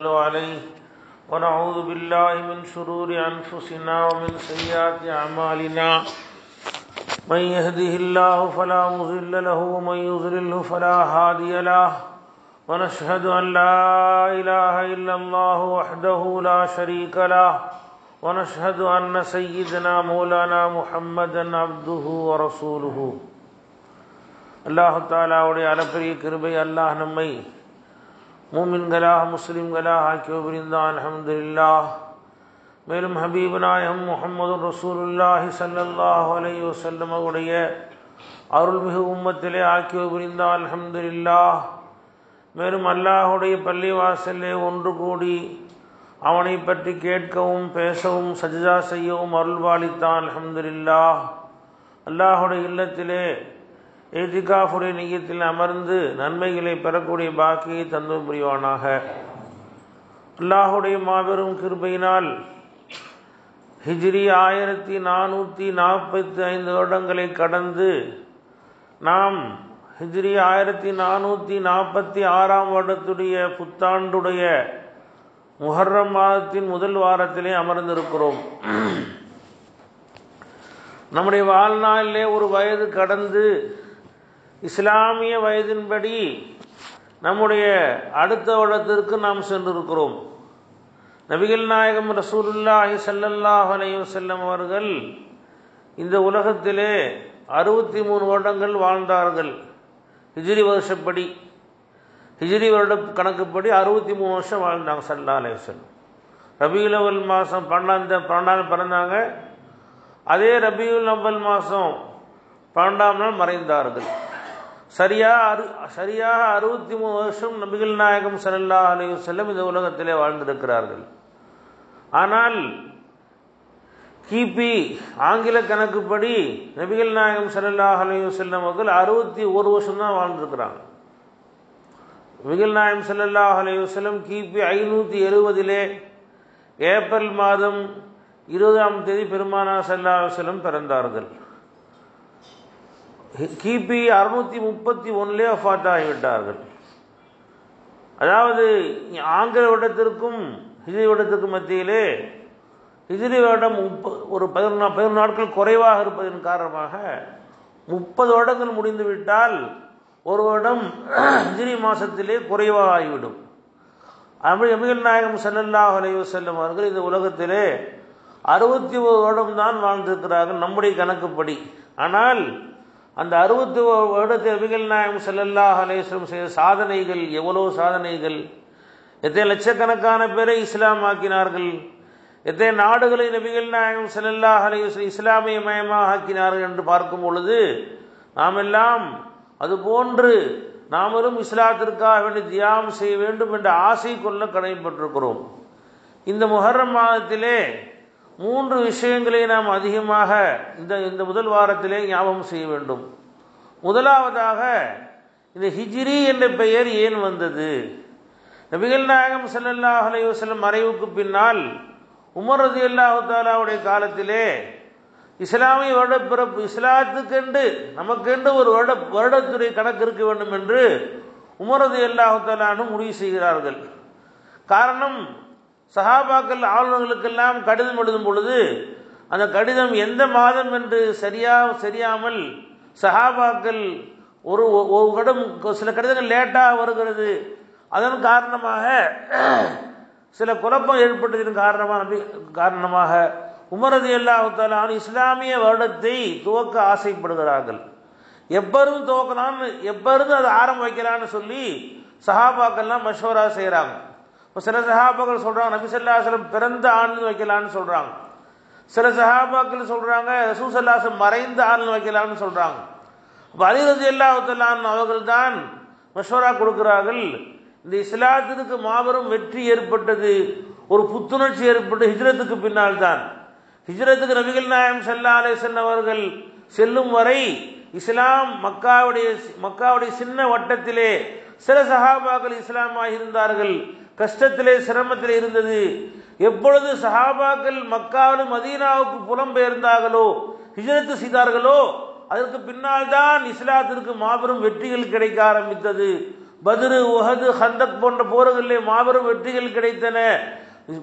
عليه ونعوذ بالله من شرور أنفسنا ومن سيئات أعمالنا من يهده الله فلا مضل له ومن يضلله فلا هادي له ونشهد أن لا إله إلا الله وحده لا شريك له ونشهد أن سيدنا مولانا محمدا عبده ورسوله اللہ تعالیٰ اور علا پر یہ کربی اللہ نمائی மூமின்களாக முஸ்லீம்களாக ஆக்கி புரிந்தான். அல்ஹம்துலில்லாஹ். மேலும் ஹபீப் முகமது ரசூலுல்லாஹி ஸல்லல்லாஹு அலைஹி வஸல்லம் அவருடைய அருள்மிகு உம்மத்திலே ஆக்கி புரிந்தான். அல்ஹம்துலில்லாஹ். மேலும் அல்லாஹுடைய பள்ளிவாசலே ஒன்று கூடி அவனை பற்றி கேட்கவும் பேசவும் சஜிதா செய்யவும் அருள்வாளித்தான். அல்ஹம்துலில்லாஹ். அல்லாஹுடைய இல்லத்திலே ஏதிகாஃபுடைய நெய்யத்தில் அமர்ந்து நன்மைகளை பெறக்கூடிய பாக்கியை தந்து புரிவானாக. அல்லாஹுடைய மாபெரும் கிருபையினால் ஹிஜ்ரி ஆயிரத்தி நானூற்றி நாற்பத்தி ஐந்து வருடங்களை கடந்து நாம் ஹிஜ்ரி ஆயிரத்தி நானூற்றி நாற்பத்தி ஆறாம் வருடத்துடைய புத்தாண்டுடைய முஹர்ரம் மாதத்தின் முதல் வாரத்திலே அமர்ந்திருக்கிறோம். நம்முடைய வாழ்நாளிலே ஒரு வயது கடந்து இஸ்லாமிய வயதின்படி நம்முடைய அடுத்த வருடத்திற்கு நாம் சென்றிருக்கிறோம். நபிகள் நாயகம் ரசூலுல்லாஹி சல்லல்லாஹ் அலையுசல்லம் அவர்கள் இந்த உலகத்திலே அறுபத்தி மூணு வருடங்கள் வாழ்ந்தார்கள். ஹிஜிரி வருஷப்படி ஹிஜிரி வருட கணக்குப்படி அறுபத்தி மூணு வருஷம் வாழ்ந்தாங்க சல்லா அலையுசல்லம் ரபியுல் அவல் மாதம் பன்னெண்டாம் பன்னெண்டாம் பிறந்தாங்க. அதே ரபியுல் அவ்வல் மாதம் பன்னெண்டாம் நாள் மறைந்தார்கள். சரியாக அறு சரியாக அறுபத்தி மூணு வருஷம் நபிகள் நாயகம் சல்லா அலி செல்லம் இந்த உலகத்திலே வாழ்ந்திருக்கிறார்கள். ஆனால் கிபி ஆங்கில கணக்குப்படி நபிகள் நாயகம் சல்லா அலி செல்லம் அவர்கள் அறுபத்தி ஒரு வருஷம் தான் வாழ்ந்திருக்கிறாங்க. நபிகள் நாயகம் சல்லா அலி செல்லம் கிபி ஐநூற்றி எழுபதிலே ஏப்ரல் மாதம் இருபதாம் தேதி பெருமானா சல்லா செல்லம் பிறந்தார்கள். கிபி அறுநூத்தி முப்பத்தி ஒன்னுலே அஃபாத் ஆகிவிட்டார்கள். அதாவது ஆங்கில வருடத்திற்கும் ஹிஜிரி வருடத்திற்கும் மத்தியிலே ஹிஜிரி வருடம் முப்ப ஒரு பதினொன்று பதினொன்று நாட்கள் குறைவாக இருப்பதன் காரணமாக முப்பது வருடங்கள் முடிந்து விட்டால் ஒரு வருடம் ஹிஜிரி மாதத்திலே குறைவாக ஆகிவிடும். அப்படி எமிகள் நாயகம் செல்லல்லாஹ் அலைவு செல்லும் அவர்கள் இந்த உலகத்திலே அறுபத்தி ஒரு வருடம் தான் வாழ்ந்திருக்கிறார்கள் நம்முடைய கணக்குப்படி. ஆனால் அந்த அறுபத்தி வருடத்தில் அபிகள் நாயம் செல்லல்லாஹ் அலேஸ்வரம் செய்த சாதனைகள் எவ்வளோ சாதனைகள்? எத்தனை லட்சக்கணக்கான பேரை இஸ்லாம் ஆக்கினார்கள்? எத்தனை நாடுகளை நபிகள் நாயகம் செல்லல்லாஹ் அலேஸ்வரம் இஸ்லாமிய மயமாக ஆக்கினார்கள் என்று பார்க்கும் பொழுது நாம் எல்லாம் அதுபோன்று நாமளும் இஸ்லாத்திற்காக வேண்டி தியாகம் செய்ய வேண்டும் என்ற ஆசை கொள்ள கடமைப்பட்டிருக்கிறோம் இந்த முஹர்ரம் மாதத்திலே மூன்று விஷயங்களை நாம் அதிகமாக இந்த இந்த முதல் வாரத்திலே ஞாபகம் செய்ய வேண்டும். முதலாவதாக இந்த ஹிஜ்ரி என்ற பெயர் ஏன் வந்தது? நபிகள் நாயகம் சல்லல்லாஹ் அலைவசல்லம் மறைவுக்கு பின்னால் உமர் ரதி அல்லாஹு தாலாவுடைய காலத்திலே இஸ்லாமிய வருட பிறப்பு இஸ்லாத்துக்கென்று நமக்கென்று ஒரு வருட வருடத்துறை கணக்கு இருக்க வேண்டும் என்று உமரது அல்லாஹு தாலானும் முடிவு செய்கிறார்கள். காரணம் சஹாபாக்கள் ஆளுநர்களுக்கெல்லாம் கடிதம் எழுதும் பொழுது அந்த கடிதம் எந்த மாதம் என்று சரியா சரியாமல் சஹாபாக்கள் ஒரு ஒரு கடும் சில கடிதங்கள் லேட்டாக வருகிறது. அதன் காரணமாக சில குழப்பம் ஏற்பட்டதன் காரணமாக காரணமாக உமரது அல்லாஹாலான் இஸ்லாமிய வருடத்தை துவக்க ஆசைப்படுகிறார்கள். எப்பருந்து துவக்கலான்னு எப்பருந்து அதை ஆரம்ப வைக்கலான்னு சொல்லி சஹாபாக்கள்லாம் மஷோரா செய்கிறாங்க இப்போ சில சஹாபாக்கள் சொல்கிறாங்க நபிசல்லாசலம் பிறந்த ஆண்டு வைக்கலான்னு சொல்கிறாங்க சில சஹாபாக்கள் சொல்கிறாங்க ரசூசல்லாசம் மறைந்த ஆண்டு வைக்கலான்னு சொல்கிறாங்க அப்போ அலிரதி அல்லாஹலான் அவர்கள் தான் மஷோரா கொடுக்கிறார்கள். இந்த இஸ்லாத்திற்கு மாபெரும் வெற்றி ஏற்பட்டது ஒரு புத்துணர்ச்சி ஏற்பட்டு ஹிஜ்ரத்துக்கு பின்னால் தான் ஹிஜ்ரத்துக்கு நபிகள் நாயம் சல்லா அலேசன் அவர்கள் செல்லும் வரை இஸ்லாம் மக்காவுடைய மக்காவுடைய சின்ன வட்டத்திலே சில சஹாபாக்கள் இஸ்லாமாக இருந்தார்கள் கஷ்டத்திலே சிரமத்தில் இருந்தது. எப்பொழுது சஹாபாக்கள் மக்காவிலும் மதீனாவுக்கு புலம்பெயர்ந்தார்களோ ஹிஜரத்து செய்தார்களோ அதற்கு பின்னால் தான் இஸ்லாத்திற்கு மாபெரும் வெற்றிகள் கிடைக்க ஆரம்பித்தது. பத்ரு உஹது ஹந்தக் போன்ற போர்களிலே மாபெரும் வெற்றிகள் கிடைத்தன.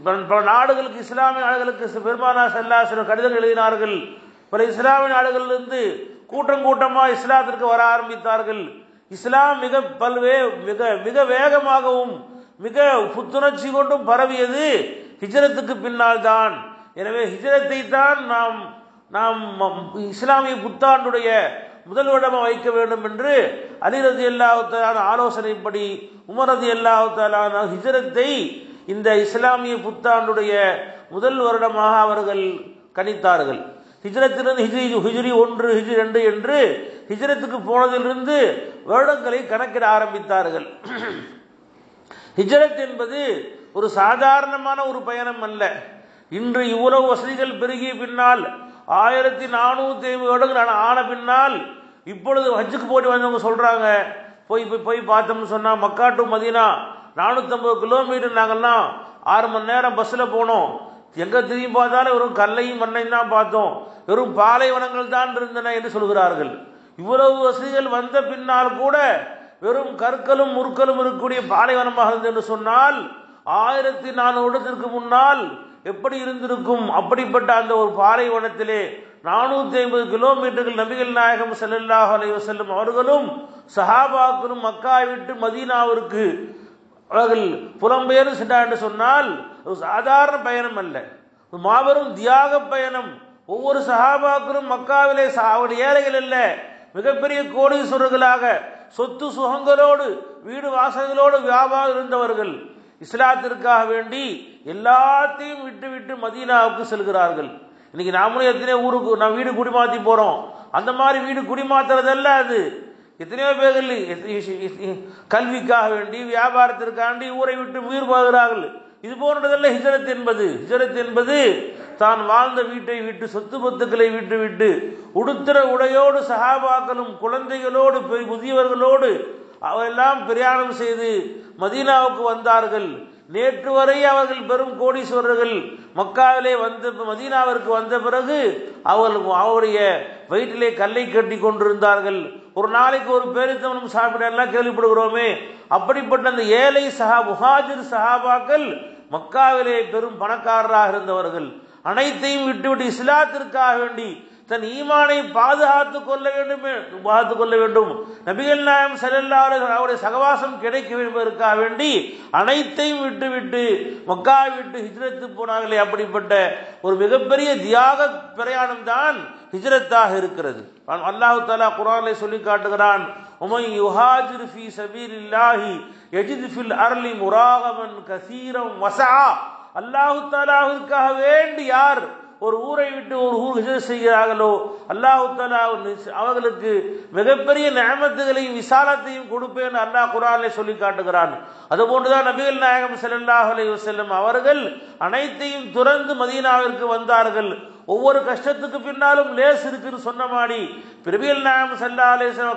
பல- பல நாடுகளுக்கு இஸ்லாமிய நாடுகளுக்கு பெருமானா செல்லாசிரம் கடிதம் எழுதினார்கள். பல இஸ்லாமிய நாடுகளிலிருந்து கூட்டம் கூட்டமாக இஸ்லாத்திற்கு வர ஆரம்பித்தார்கள். இஸ்லாம் மிக பல்வே மிக மிக வேகமாகவும் மிக புத்துணர்ச்சி கொண்டும் பரவியது. ஹிஜரத்துக்கு பின்னால் தான் எனவே ஹிஜரத்தை தான் நாம் நாம் இஸ்லாமிய புத்தாண்டுடைய முதல் வைக்க வேண்டும் என்று அலி ரதி அல்லாஹாலான ஆலோசனைப்படி உமர் ரதி அல்லாஹாலான ஹிஜரத்தை இந்த இஸ்லாமிய புத்தாண்டுடைய முதல் வருடமாக அவர்கள் கணித்தார்கள். ஹிஜரத்திலிருந்து ஹிஜ்ரி ஹிஜ்ரி ஒன்று ஹிஜ்ரி ரெண்டு என்று ஹிஜரத்துக்கு போனதிலிருந்து வருடங்களை கணக்கிட ஆரம்பித்தார்கள். ஹிஜரத் என்பது ஒரு சாதாரணமான ஒரு பயணம் அல்ல. இன்று இவ்வளவு வசதிகள் பெருகிய பின்னால் ஆயிரத்தி நானூத்தி ஐம்பது வருடங்கள் ஆன பின்னால் இப்பொழுது ஹஜ்ஜுக்கு போயிட்டு வந்தவங்க சொல்றாங்க போய் போய் போய் பார்த்தோம்னு சொன்னா மக்கா டு மதினா நானூற்றம்பது கிலோமீட்டர் நாங்கள்லாம் ஆறு மணி நேரம் பஸ்ஸில் போனோம். எங்க திரும்பி பார்த்தாலும் வெறும் கல்லையும் மண்ணையும் தான் பார்த்தோம். வெறும் பாலைவனங்கள் தான் இருந்தன என்று சொல்கிறார்கள். இவ்வளவு வசதிகள் வந்த பின்னால் கூட வெறும் கற்களும் முற்களும் இருக்கக்கூடிய பாலைவனமாக இருந்தது என்று சொன்னால் ஆயிரத்தி நானூறு வருடத்திற்கு முன்னால் எப்படி இருந்திருக்கும்? அப்படிப்பட்ட அந்த ஒரு பாலைவனத்திலே நானூத்தி ஐம்பது கிலோமீட்டர்கள் நபிகள் நாயகம் செல்லல்லாஹ் செல்லும் அவர்களும் சஹாபாக்களும் மக்காவை விட்டு மதீனாவிற்கு அவர்கள் புலம்பெயர்ந்து சென்றார் என்று சொன்னால் ஒரு சாதாரண பயணம் அல்ல. மாபெரும் தியாக பயணம். ஒவ்வொரு சஹாபாக்களும் மக்காவிலே சா- அவருடைய ஏழைகள் அல்ல. மிகப்பெரிய கோடீஸ்வரர்களாக சொத்து சுகங்களோடு வீடு வாசல்களோடு வியாபாரம் இருந்தவர்கள் இஸ்லாத்திற்காக வேண்டி எல்லாத்தையும் விட்டு விட்டு மதீனாவுக்கு செல்கிறார்கள். இன்னைக்கு நாமளும் எத்தனையோ ஊருக்கு நான் வீடு குடிமாத்தி போறோம். அந்த மாதிரி வீடு குடிமாத்துறதல்ல அது. எத்தனையோ பேர்கள் கல்விக்காக வேண்டி வியாபாரத்திற்காண்டி ஊரை விட்டு உயிர் போகிறார்கள். இது போன்றதல்ல ஹிஜரத் என்பது. ஹிஜரத் என்பது தான் வாழ்ந்த வீட்டை விட்டு சொத்து பத்துக்களை விட்டு விட்டு உடுத்திர உடையோடு சகாபாக்களும் குழந்தைகளோடு பெரிய முதியவர்களோடு அவரெல்லாம் பிரயாணம் செய்து மதீனாவுக்கு வந்தார்கள். நேற்று வரை அவர்கள் பெரும் கோடீஸ்வரர்கள் மக்காவிலே வந்த மதீனாவிற்கு வந்த பிறகு அவர்கள் அவருடைய வயிற்றிலே கல்லை கட்டி கொண்டிருந்தார்கள். ஒரு நாளைக்கு ஒரு பேரித்தவனும் சாப்பிட எல்லாம் கேள்விப்படுகிறோமே. அப்படிப்பட்ட அந்த ஏழை சஹா முஹாஜிர் சஹாபாக்கள் மக்காவிலே பெரும் பணக்காரராக இருந்தவர்கள். அனைத்தையும் விட்டுவிட்டு இஸ்லாத்திற்காக வேண்டி தன் ஈமானை பாதுகாத்து கொள்ள வேண்டும் பாதுகாத்து கொள்ள வேண்டும். நபிகள் நாயம் செல்லல்லாறு அவருடைய சகவாசம் கிடைக்க வேண்டும் என்பதற்காக வேண்டி அனைத்தையும் விட்டுவிட்டு மக்காவை விட்டு ஹிஜ்ரத்து போனார்களே அப்படிப்பட்ட ஒரு மிகப்பெரிய தியாக பிரயாணம் தான் ஹிஜ்ரத்தாக இருக்கிறது. அல்லாஹு தாலா குரானை சொல்லி காட்டுகிறான் உமை யுஹாஜிர் ஃபி சபீலில்லாஹி யஜித் ஃபில் அர்லி முராகமன் கசீரம் வசா அல்லாஹு தாலாவிற்காக வேண்டி யார் ஒரு ஊரை விட்டு ஒரு ஊர் ஹிஜர் செய்கிறார்களோ அல்லாஹு தாலா அவர்களுக்கு மிகப்பெரிய நியமத்துகளையும் விசாலத்தையும் கொடுப்பேன் அல்லாஹ் குரானை சொல்லி காட்டுகிறான். அதுபோன்றுதான் நபிகள் நாயகம் ஸல்லல்லாஹு செல்லும் அவர்கள் அனைத்தையும் துறந்து மதீனாவிற்கு வந்தார்கள். ஒவ்வொரு கஷ்டத்துக்கு பின்னாலும் லேஸ் இருக்குன்னு சொன்ன மாதிரி பிரபியல் நாயம் சல்லா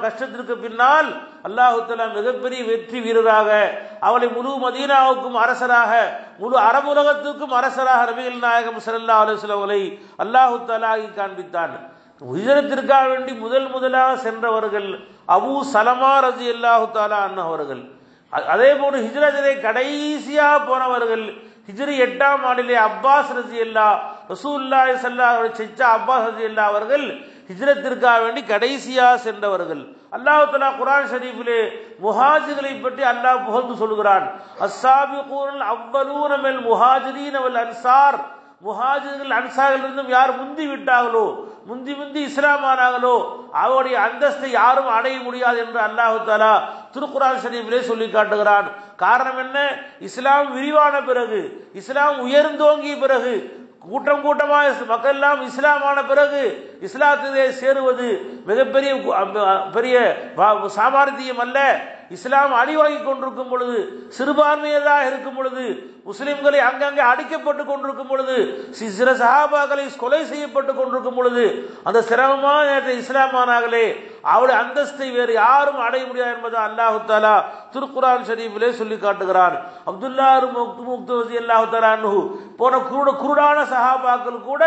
கஷ்டத்திற்கு பின்னால் அல்லாஹுத்தலா மிகப்பெரிய வெற்றி வீரராக அவளை முழு மதீனாவுக்கும் அரசராக முழு அரபுலகத்துக்கும் அரசராக ரபிகள் நாயகம் சல்லா அலுவலம் அவளை அல்லாஹு தலாகி காண்பித்தான். உயரத்திற்காக வேண்டி முதல் முதலாக சென்றவர்கள் அபு சலமா ரஜி அல்லாஹு தாலா அவர்கள். அதே போன்று ஹிஜ்ரஜரை கடைசியாக போனவர்கள் ஹிஜ்ரி எட்டாம் ஆண்டிலே அப்பாஸ் ரஜி அல்லா ரசூல்லாய் சல்லா செச்சா அப்பாஸ் ரஜி அல்லா அவர்கள் ஹிஜ்ரத்திற்காக வேண்டி கடைசியாக சென்றவர்கள். அல்லாஹ் தலா குரான் ஷரீஃபிலே முஹாஜிர்களை பற்றி அல்லாஹ் புகழ்ந்து சொல்கிறான். அஸ்ஸாபிகூன் அவ்வலூன மெல் முஹாஜிரீன் அவல் அன்சார். முஹாஜிர்கள் அன்சாரில் யார் முந்தி விட்டார்களோ முந்தி முந்தி இஸ்லாம் ஆனார்களோ அவருடைய அந்தஸ்தை யாரும் அடைய முடியாது என்று அல்லாஹு தாலா திருக்குரான் ஷரீஃபிலே சொல்லி காட்டுகிறான். காரணம் என்ன? இஸ்லாம் விரிவான பிறகு இஸ்லாம் உயர்ந்தோங்கிய பிறகு கூட்டம் கூட்டமாக மக்கள் எல்லாம் இஸ்லாமான பிறகு இஸ்லாத்திலே சேருவது மிகப்பெரிய பெரிய சாமர்த்தியம் அல்ல. இஸ்லாம் அழிவாகி கொண்டிருக்கும் பொழுது சிறுபான்மையதாக இருக்கும் பொழுது முஸ்லிம்களை அங்கங்கே அடிக்கப்பட்டு கொண்டிருக்கும் பொழுது சி- சில சஹாபாக்களை கொலை செய்யப்பட்டு கொண்டிருக்கும் பொழுது அந்த சிரமமான நேரத்தை இஸ்லாமானார்களே அவருடைய அந்தஸ்தை வேறு யாரும் அடைய முடியாது என்பதை அல்லாஹு தாலா திருக்குரான் ஷரீஃபிலே சொல்லி காட்டுகிறான். அப்துல்லாரு முக்து முக்து அல்லாஹு தாலா போன குருட குருடான சஹாபாக்கள் கூட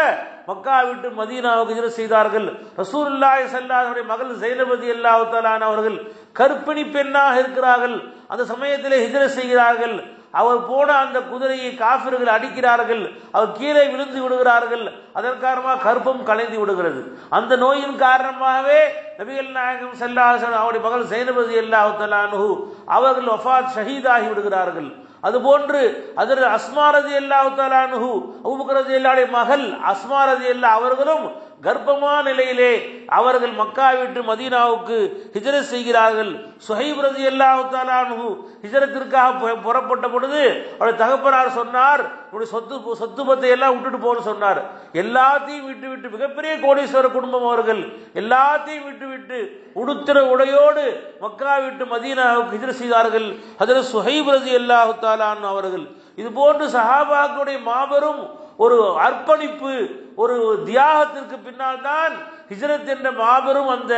மக்கா விட்டு மதீனாவுக்கு ஹிஜ்ரத் செய்தார்கள். ரசூல்லாய் செல்லாதவருடைய மகள் ஜெயலபதி அல்லாஹு தாலான் அவர்கள் கற்பிணி பெண்ணாக இருக்கிறார்கள். அந்த சமயத்திலே ஹிஜர செய்கிறார்கள். அவர் போன அந்த குதிரையை காபிர்கள் அடிக்கிறார்கள். அவர் கீழே விழுந்து விடுகிறார்கள். அதன் காரணமாக கலைந்து விடுகிறது. அந்த நோயின் காரணமாகவே நபிகள் நாயகம் செல்லாசன் அவருடைய மகள் சைனபதி அல்லாஹு அவர்கள் ஒஃபாத் ஷஹீதாகி விடுகிறார்கள். அதுபோன்று அதில் அஸ்மாரதி அல்லாஹு தலானுஹு அபுபக்கரதி அல்லாவுடைய மகள் அஸ்மாரதி அல்லா அவர்களும் கர்ப்பமான நிலையிலே அவர்கள் மக்கா விட்டு மதீனாவுக்கு ஹிஜரத் செய்கிறார்கள். சுஹைப் ரதி அல்லாஹு ஹிஜரத்திற்காக புறப்பட்ட பொழுது அவருடைய தகப்பனார் சொன்னார் இவருடைய சொத்து சொத்து பத்தை எல்லாம் விட்டுட்டு போன்னு சொன்னார். எல்லாத்தையும் விட்டு விட்டு மிகப்பெரிய கோடீஸ்வர குடும்பம் அவர்கள். எல்லாத்தையும் விட்டு விட்டு உடுத்திர உடையோடு மக்கா விட்டு மதீனாவுக்கு ஹிஜரத் செய்தார்கள். அதில் சுஹைப் ரதி அல்லாஹு அவர்கள். இது போன்று சஹாபாக்களுடைய மாபெரும் ஒரு அர்ப்பணிப்பு ஒரு தியாகத்திற்கு பின்னால் தான் ஹிஜ்ரத் என்ற மாபெரும் அந்த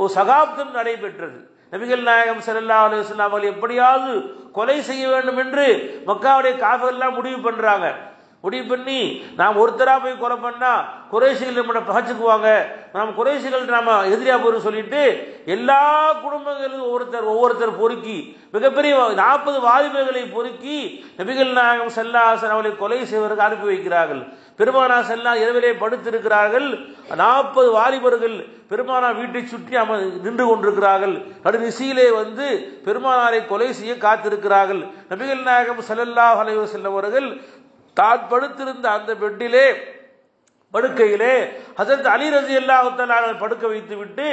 ஒரு சகாப்தம் நடைபெற்றது. நபிகள் நாயகம் சல்லா அலுவலாம் அவர்கள் எப்படியாவது கொலை செய்ய வேண்டும் என்று மக்காவுடைய காஃபெல்லாம் முடிவு பண்றாங்க. முடிவு பண்ணி நாம் ஒருத்தராக போய் கொலை பண்ணால் குறைசிகள் நம்மளை பகச்சுக்குவாங்க. நாம் குறைசிகள் நாம் எதிரியாக போய் சொல்லிட்டு எல்லா குடும்பங்களும் ஒவ்வொருத்தர் ஒவ்வொருத்தர் பொறுக்கி மிகப்பெரிய நாற்பது வாலிபர்களை பொறுக்கி நபிகள் நாயகம் செல்லாசன் அவளை கொலை செய்வதற்கு அனுப்பி வைக்கிறார்கள். பெருமானா செல்லா இரவிலே படுத்திருக்கிறார்கள். நாற்பது வாலிபர்கள் பெருமானா வீட்டை சுற்றி அம நின்று கொண்டிருக்கிறார்கள். நடுநிசையிலே வந்து பெருமானாரை கொலை செய்ய காத்திருக்கிறார்கள். நபிகள் நாயகம் செல்லல்லா அலைஹி செல்லவர்கள் தான் படுத்திருந்த அந்த பெட்டிலே படுக்கையிலே அதற்கு அலி ரசி அல்லாஹு படுக்க வைத்து விட்டு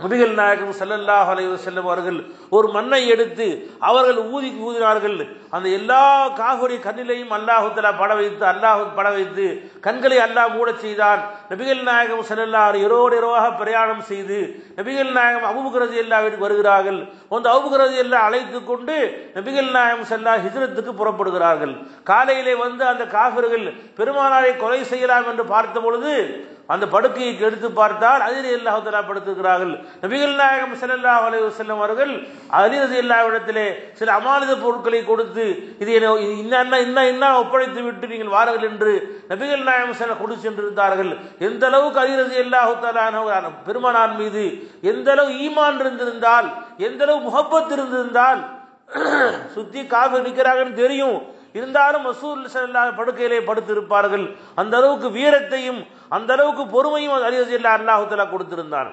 நபிகள் நாயகம் செல்லல்லாஹ் அலைஹி செல்லும் அவர்கள் ஒரு மண்ணை எடுத்து அவர்கள் ஊதி ஊதினார்கள். அந்த எல்லா காகுடைய கண்ணிலையும் அல்லாஹுத்தலா பட வைத்து அல்லாஹு பட வைத்து கண்களை அல்லாஹ் மூடச் செய்தான். நபிகள் நாயகம் செல்லல்லார் இரவோடு இரவாக பிரயாணம் செய்து நபிகள் நாயகம் அபூபக்கர் எல்லா வீட்டுக்கு வருகிறார்கள். அந்த அபூபக்கர் எல்லாம் அழைத்து கொண்டு நபிகள் நாயகம் செல்லா ஹிஜரத்துக்கு புறப்படுகிறார்கள். காலையிலே வந்து அந்த காஃபிர்கள் பெருமானாரை கொலை செய்யலாம் என்று பார்த்த பொழுது அந்த படுக்கையை எடுத்து பார்த்தால் அதில் அல்லாஹலா படுத்திருக்கிறார்கள். நபிகள் நாயகம் செல்லல்லா அலைஹி செல்லும் அவர்கள் அலி ரலியல்லாஹு இடத்திலே சில அமானித பொருட்களை கொடுத்து இது என்ன இன்ன இன்ன ஒப்படைத்து விட்டு நீங்கள் வாருங்கள் என்று நபிகள் நாயகம் செல்ல கொடு சென்றிருந்தார்கள். எந்த அளவுக்கு அலி ரலியல்லாஹு தஆலா பெருமானார் மீது எந்த அளவு ஈமான் இருந்திருந்தால் எந்த அளவு முகப்பத் இருந்திருந்தால் சுத்தி காஃபி நிற்கிறாங்கன்னு தெரியும். இருந்தாலும் மசூல் ஸல்லல்லாஹு படுக்கையிலே படுத்திருப்பார்கள். அந்த அளவுக்கு வீரத்தையும் அந்த அளவுக்கு பொறுமையும் அலி ரலியல்லாஹு அல்லாஹ் கொடுத்திருந்தான்.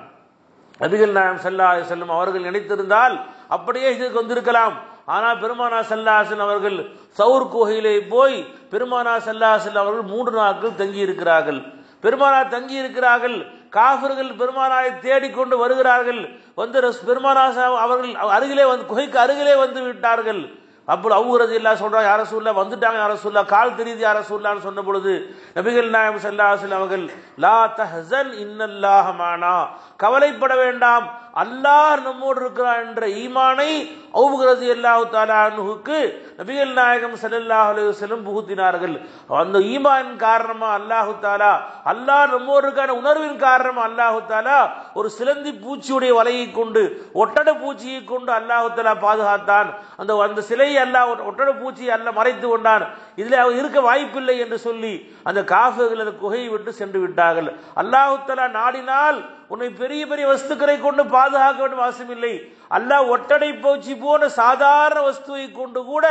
நபிகள் நாயம் சல்லா செல்லும் அவர்கள் நினைத்திருந்தால் அப்படியே இதுக்கு வந்திருக்கலாம் ஆனால் பெருமானா சல்லாசன் அவர்கள் சவுர் குகையிலே போய் பெருமானா சல்லாசன் அவர்கள் மூன்று நாட்கள் தங்கி இருக்கிறார்கள் பெருமானா தங்கி இருக்கிறார்கள் காஃபர்கள் பெருமானாரை தேடிக்கொண்டு வருகிறார்கள். வந்து ரஸ்- பெருமானா அவர்கள் அருகிலே வந்து குகைக்கு அருகிலே வந்து விட்டார்கள். அப்போ அவுகிறது இல்லா சொல்கிறாங்க யார சூழல வந்துட்டாங்க யார சூழல கால் தெரியுது யார சூழலான்னு சொன்ன பொழுது நபிகள் நாயம் சல்லாஹல் அவர்கள் லா தஹசன் இன்னல்லாஹமானா கவலைப்பட வேண்டாம் அல்லாஹ் நம்மோடு இருக்கிறார் என்ற ஈமானை அவுகிறது அல்லாஹு தாலானுக்கு நபிகள் நாயகம் சல்லாஹ் அலுவலம் புகுத்தினார்கள். அந்த ஈமான் காரணமா அல்லாஹு தாலா அல்லாஹ் நம்மோடு இருக்கான உணர்வின் காரணமா அல்லாஹு தாலா ஒரு சிலந்தி பூச்சியுடைய வலையை கொண்டு ஒட்டட பூச்சியை கொண்டு அல்லாஹு தாலா பாதுகாத்தான். அந்த அந்த சிலையை அல்லாஹ் ஒட்டட பூச்சியை அல்ல மறைத்து கொண்டான். இதில் அவர் இருக்க வாய்ப்பில்லை என்று சொல்லி அந்த காஃபர்கள் அந்த குகையை விட்டு சென்று விட்டார்கள். அல்லாஹு தாலா நாடினால் உன்னை பெரிய பெரிய வஸ்துக்களை கொண்டு பாதுகாக்க வேண்டும் அவசியமில்லை அல்லாஹ் ஒட்டடை போச்சு போன சாதாரண வஸ்துவை கொண்டு கூட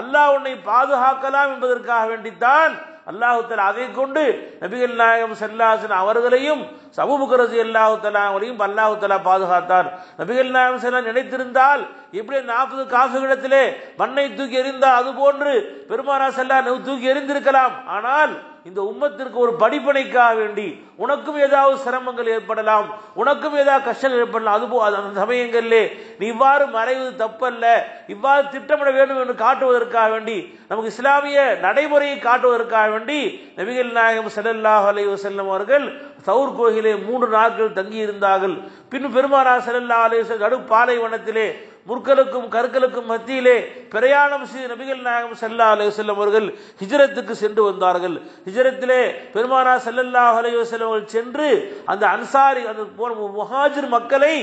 அல்லாஹ் உன்னை பாதுகாக்கலாம் என்பதற்காக வேண்டித்தான். அல்லாஹுத்தலா அதை கொண்டு நபிகள் நாயகம் செல்லாசன் அவர்களையும் சபுபுக்கரசு அல்லாஹு தலா அவரையும் அல்லாஹு தலா பாதுகாத்தார். நபிகள் நாயகம் செல்லா நினைத்திருந்தால் இப்படி நாற்பது காசுகளிடத்திலே மண்ணை தூக்கி எறிந்தால் அது போன்று பெருமானா செல்லா தூக்கி எறிந்திருக்கலாம். ஆனால் இந்த உம்மத்திற்கு ஒரு படிப்பனைக்காக வேண்டி உனக்கும் ஏதாவது சிரமங்கள் ஏற்படலாம் உனக்கும் ஏதாவது கஷ்டங்கள் ஏற்படலாம் அதுபோ அந்த சமயங்களிலே நீ இவ்வாறு மறைவது தப்பல்ல. இவ்வாறு திட்டமிட வேண்டும் என்று காட்டுவதற்காக வேண்டி நமக்கு இஸ்லாமிய நடைமுறையை காட்டுவதற்காக வேண்டி நபிகள் நாயகம் செல்லல்லாஹ் அலைஹி வஸல்லம் அவர்கள் சவுர் கோயிலே மூன்று நாட்கள் தங்கி இருந்தார்கள் பின் பெருமானா செல்லல்லா அலைஹி நடு பாலைவனத்திலே முற்களுக்கும் கற்களுக்கும் மத்தியிலே பிரயாணம் செய்து நபிகள் நாயகம் செல்லா அலைஹி வஸல்லம் அவர்கள் ஹிஜரத்துக்கு சென்று வந்தார்கள். ஹிஜரத்திலே பெருமானா ஸல்லல்லாஹு அலைஹி அவர்கள் சென்று அந்த அன்சாரி அந்த முஹாஜிர் மக்களை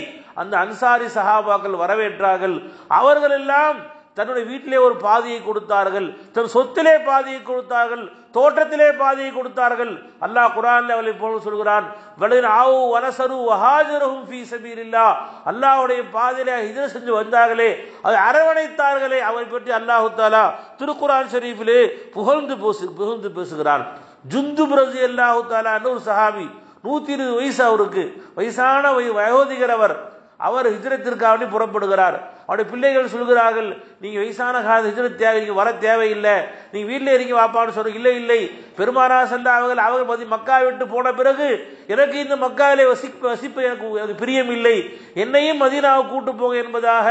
அந்த அன்சாரி சஹாபாக்கள் வரவேற்றார்கள். அவர்கள் எல்லாம் தன்னுடைய வீட்டிலே ஒரு பாதியை கொடுத்தார்கள். தன் சொத்திலே பாதியை கொடுத்தார்கள். தோற்றத்திலே பாதியை கொடுத்தார்கள். அல்லாஹ் குரான்ல அவளை போல சொல்கிறான் வலின் ஆவு வலசரு வஹாஜரஹும் ஃபீ சபீலில்லா அல்லாஹ்வுடைய பாதையிலே ஹிஜ்ரத் செஞ்சு வந்தார்களே அதை அரவணைத்தார்களே. அவரை பற்றி அல்லாஹு தாலா திருக்குரான் ஷரீஃபிலே புகழ்ந்து பேசு புகழ்ந்து பேசுகிறான். ஜுந்து பிரதி அல்லாஹு தாலா ஒரு சஹாபி நூத்தி இருபது வயசு அவருக்கு. வயசான வயோதிகர் அவர். அவர் ஹிஜ்ரத்திற்காக புறப்படுகிறார். அவருடைய பிள்ளைகள் சொல்கிறார்கள் நீங்கள் வயசான கால ஹிஜ்ரத் தேவை நீங்கள் வர தேவையில்லை. நீங்கள் வீட்டில் இறங்கி வாப்பான்னு சொல்ற இல்லை இல்லை. பெருமானா செல்ல அவர்கள் அவர்கள் பதி மக்கா விட்டு போன பிறகு எனக்கு இந்த மக்காவிலே வசி வசிப்பு எனக்கு எனக்கு பிரியம் இல்லை என்னையும் மதீனாவுக்கு கூட்டு போக என்பதாக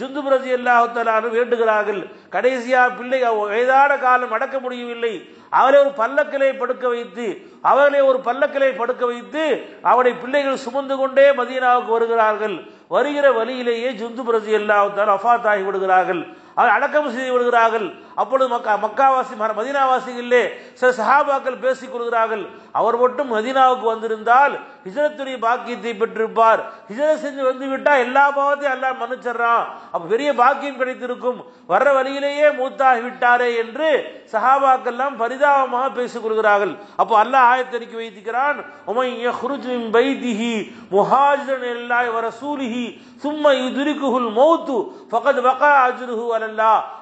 ஜுந்து பிரதி அல்லாஹு வேண்டுகிறார்கள். கடைசியாக பிள்ளை வயதான காலம் அடக்க முடியவில்லை. அவளை ஒரு பல்லக்கிலே படுக்க வைத்து அவர்களை ஒரு பல்லக்கிலே படுக்க வைத்து அவருடைய பிள்ளைகள் சுமந்து கொண்டே மதீனாவுக்கு வருகிறார்கள். வருகிற வழியிலேயே ஜுந்து பிரதி அல்லாஹால் அஃபாத் ஆகி விடுகிறார்கள். அவர் அடக்கம் செய்து விடுகிறார்கள். அப்பொழுது மக்கா மக்காவாசி மதினாவாசிகளே சில சஹாபாக்கள் பேசிக் கொள்கிறார்கள். அவர் மட்டும் மதீனாவுக்கு வந்திருந்தால் ஹிஜரத்துடைய பாக்கியத்தை பெற்றிருப்பார். ஹிஜரத் செஞ்சு வந்து விட்டா எல்லா பாவத்தையும் அல்லாஹ் மன்னிச்சிடுறான். அப்ப பெரிய பாக்கியம் கிடைத்திருக்கும். வர்ற வழியிலேயே மூத்தாகி விட்டாரே என்று சஹாபாக்கள்லாம் பரிதாபமாக பேசிக் கொள்கிறார்கள். அப்போ அல்லாஹ் ஆயத்தறிக்கை வைத்திருக்கிறான். உமை யஹ்ருஜ் பைதிஹி முஹாஜன் இல்லாஹி வர சூலிஹி சும்ம யுத்ரிகுஹுல் மௌத்து ஃபகத் வகா அஜ்ருஹு